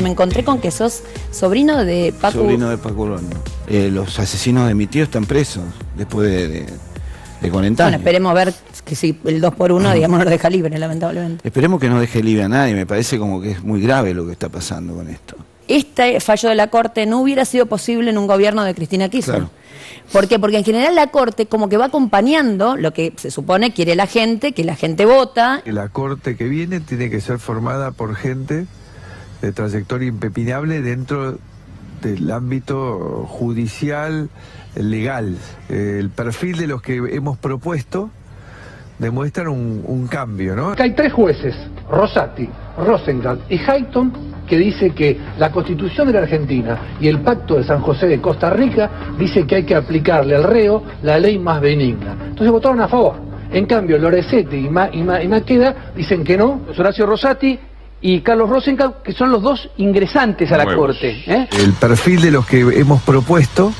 me encontré con que sos sobrino de Paco. Sobrino de Paco. Eh, los asesinos de mi tío están presos después de, de, de 40 Bueno, años. esperemos ver que si el 2 por 1 digamos, nos deja libre, lamentablemente. Esperemos que no deje libre a nadie. Me parece como que es muy grave lo que está pasando con esto. Este fallo de la Corte no hubiera sido posible en un gobierno de Cristina Kirchner. Claro. ¿Por qué? Porque en general la Corte como que va acompañando lo que se supone quiere la gente, que la gente vota. La corte que viene tiene que ser formada por gente de trayectoria impepinable dentro del ámbito judicial, legal. Eh, el perfil de los que hemos propuesto demuestran un, un cambio, ¿no? Hay tres jueces, Rosati, Rosenthal y Hayton, que dice que la constitución de la Argentina y el pacto de San José de Costa Rica dice que hay que aplicarle al reo la ley más benigna. Entonces votaron a favor. En cambio, Loresetti y, Ma- y Ma- y Maqueda dicen que no. Horacio Rosati y Carlos Rosenthal, que son los dos ingresantes a la Nuevos. Corte. ¿eh? El perfil de los que hemos propuesto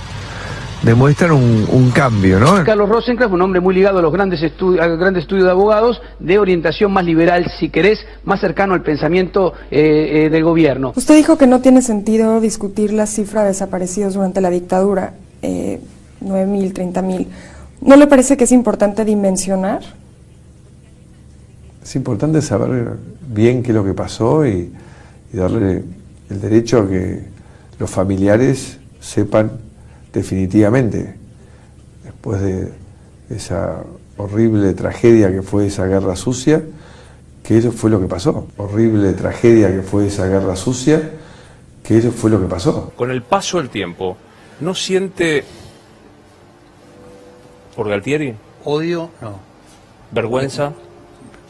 demuestran un, un cambio, ¿no? Carlos Rosenthal fue un hombre muy ligado a los grandes estudios, al gran estudio de abogados, de orientación más liberal, si querés, más cercano al pensamiento eh, eh, del gobierno. Usted dijo que no tiene sentido discutir la cifra de desaparecidos durante la dictadura, eh, 9.000, 30.000. ¿No le parece que es importante dimensionar? Es importante saber bien qué es lo que pasó y, y darle el derecho a que los familiares sepan definitivamente, después de esa horrible tragedia que fue esa guerra sucia, que eso fue lo que pasó. Horrible tragedia que fue esa guerra sucia, que eso fue lo que pasó. Con el paso del tiempo, ¿no siente por Galtieri Odio, no. vergüenza?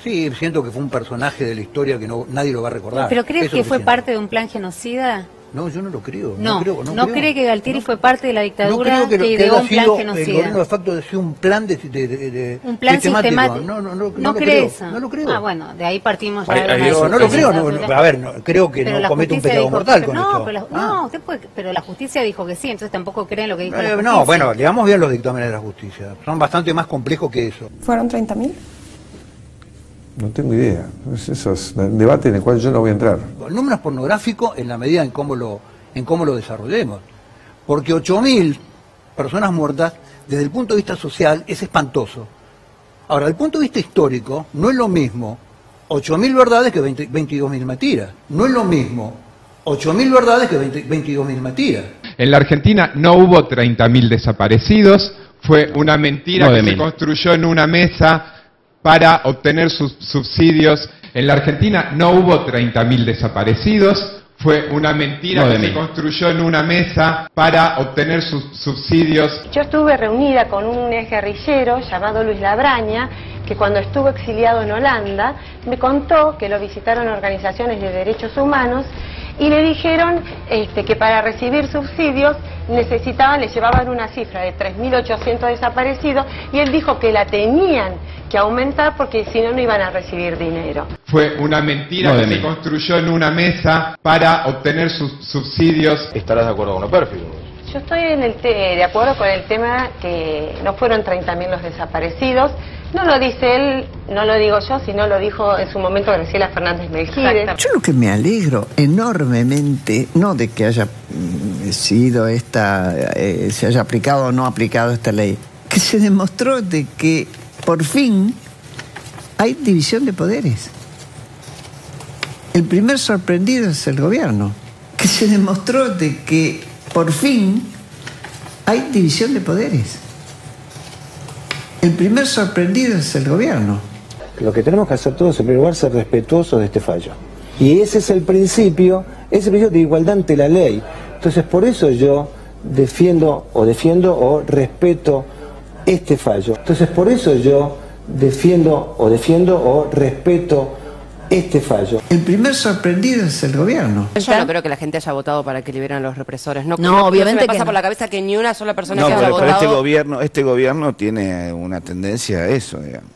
Sí, siento que fue un personaje de la historia que no, nadie lo va a recordar. ¿Pero crees Eso que fue siento. parte de un plan genocida? No, yo no lo creo. No, creo, no, creo. cree que Galtieri fue parte de la No dictadura creo que, lo- que que ideó haya un plan sido el gobierno genocida. de facto de un plan de, de- de- de- Un plan sistemático. No, no, no, no, ¿No lo cree creo. eso? No lo creo. Ah, bueno, de ahí partimos ya Ahí- ahí no lo creo. no, no, a ver, no, creo que Pero no la comete un pecado dijo- mortal con no, esto. Pero, Ah. no, usted puede- pero la justicia dijo que sí, entonces tampoco creen lo que dijo la Eh, justicia. no, bueno, leamos bien los dictámenes de la justicia. Son bastante más complejos que eso. ¿Fueron 30.000? No tengo idea. Es- Eso es un debate en el cual yo no voy a entrar. El número es pornográfico en la medida en cómo lo, en cómo lo desarrollemos. Porque 8.000 personas muertas, desde el punto de vista social, es espantoso. Ahora, desde el punto de vista histórico, no es lo mismo 8.000 verdades que 20 22.000 mentiras. No es lo mismo 8.000 verdades que 20 22.000 mentiras. En la Argentina no hubo 30.000 desaparecidos, fue una mentira que se 9.000. construyó en una mesa para obtener sus subsidios. En la Argentina no hubo 30.000 desaparecidos, fue una mentira que se 9.000. construyó en una mesa para obtener sus subsidios. Yo estuve reunida con un ex guerrillero llamado Luis Labraña, que cuando estuvo exiliado en Holanda, me contó que lo visitaron organizaciones de derechos humanos y le dijeron este, que para recibir subsidios necesitaban, le llevaban una cifra de 3.800 desaparecidos y él dijo que la tenían que aumentar porque si no, no iban a recibir dinero. Fue una mentira que 9.000. se construyó en una mesa para obtener sus subsidios. ¿Estarás de acuerdo con lo pérfido? Yo estoy en el te- de acuerdo con el tema que no fueron 30.000 los desaparecidos. No lo dice él, no lo digo yo, sino lo dijo en su momento Graciela Fernández Melquides. Yo lo que me alegro enormemente, no de que haya mm, sido esta, eh, se haya aplicado o no aplicado esta ley, que se demostró de que por fin hay división de poderes. El primer sorprendido es el gobierno, que se demostró de que por fin hay división de poderes. El primer sorprendido es el gobierno. Lo que tenemos que hacer todos, en primer lugar, ser respetuosos de este fallo. Y ese es el principio, ese es principio de igualdad ante la ley. Entonces, por eso yo defiendo o defiendo o respeto este fallo. Entonces, por eso yo defiendo o defiendo o respeto este fallo. El primer sorprendido es el gobierno. Yo no creo que la gente haya votado para que liberen a los represores. No, No, obviamente se me que pasa no. por la cabeza que ni una sola persona No, que haya pero, pero votado. este gobierno, este gobierno tiene una tendencia a eso, digamos.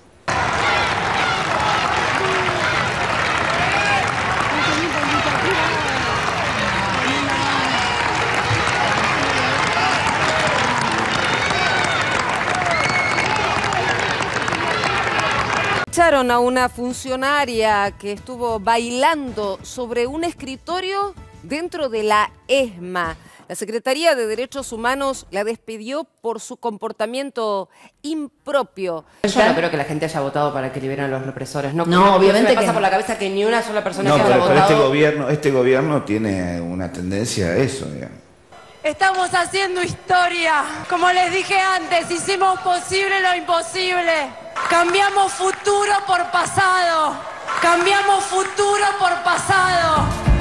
A una funcionaria que estuvo bailando sobre un escritorio dentro de la ESMA. La Secretaría de Derechos Humanos la despidió por su comportamiento impropio. Yo no creo que la gente haya votado para que liberen a los represores. No, No, obviamente me pasa que por la cabeza que ni una sola persona No, que haya pero, este gobierno, este gobierno tiene una tendencia a eso, digamos. Estamos haciendo historia. Como les dije antes, hicimos posible lo imposible. Cambiamos futuro por pasado. Cambiamos futuro por pasado.